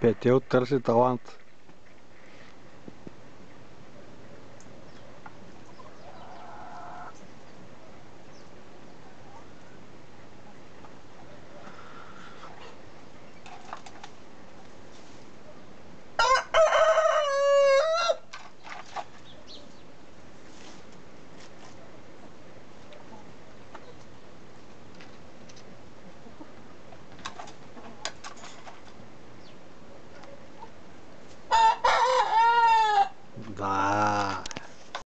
Петел търси талант.